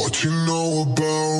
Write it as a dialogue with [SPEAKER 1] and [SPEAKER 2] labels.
[SPEAKER 1] What you know about